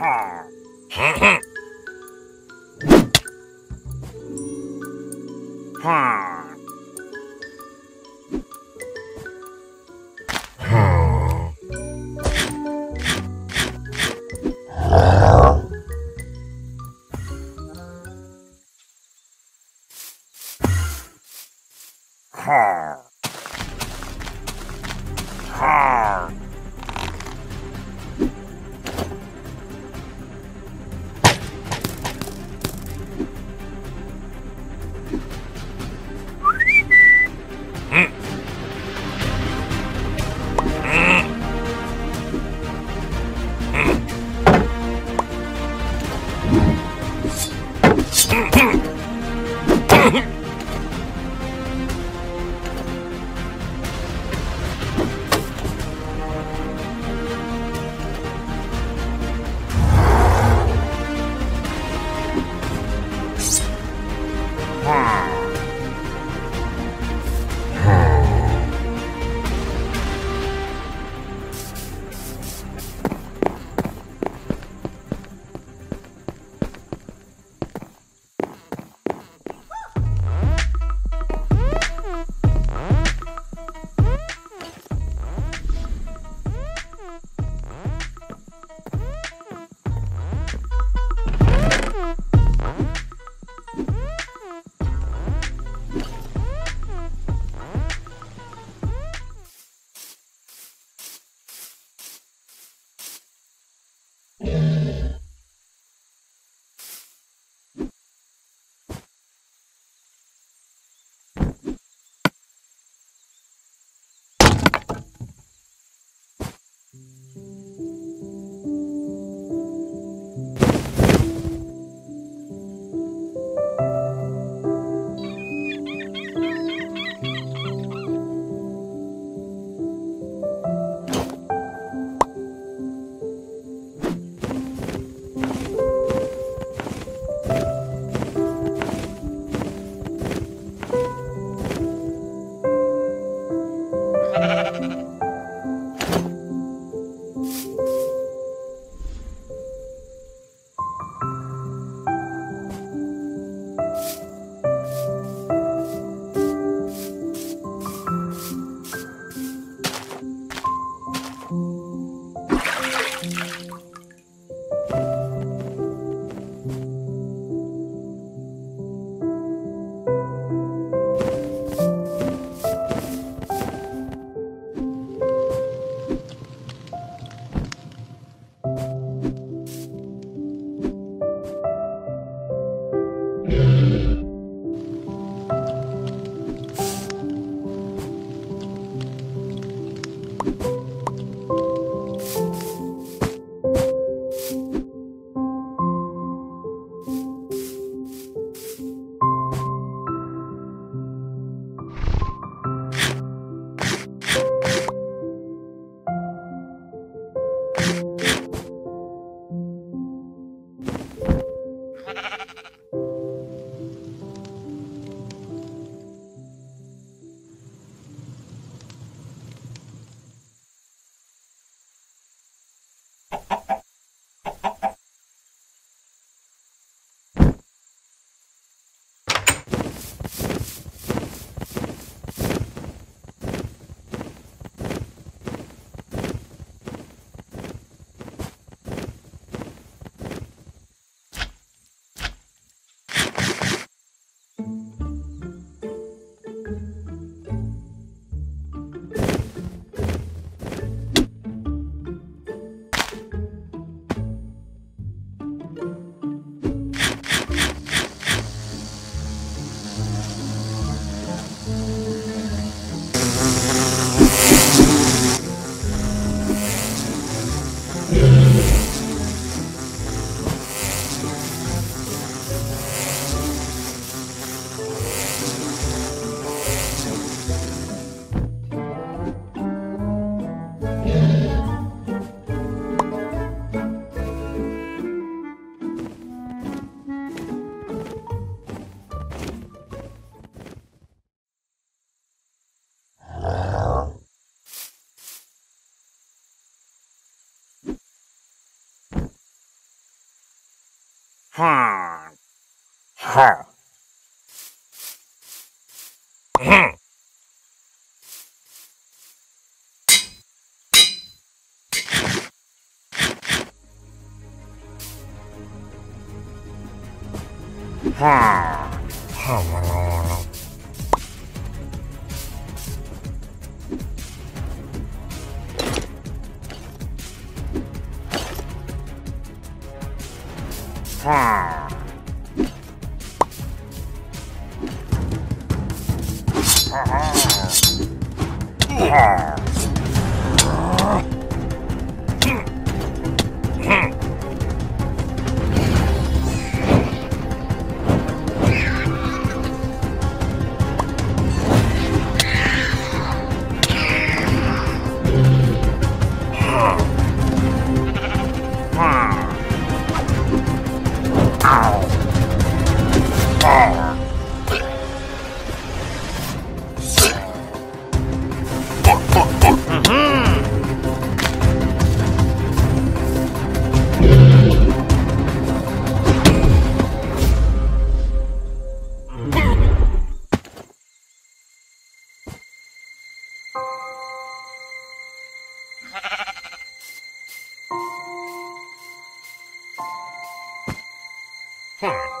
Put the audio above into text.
ha. Ha. Don't! Ha. Ha. Hmm. Ha. Ha. Ha. Ha. Ha. Huh?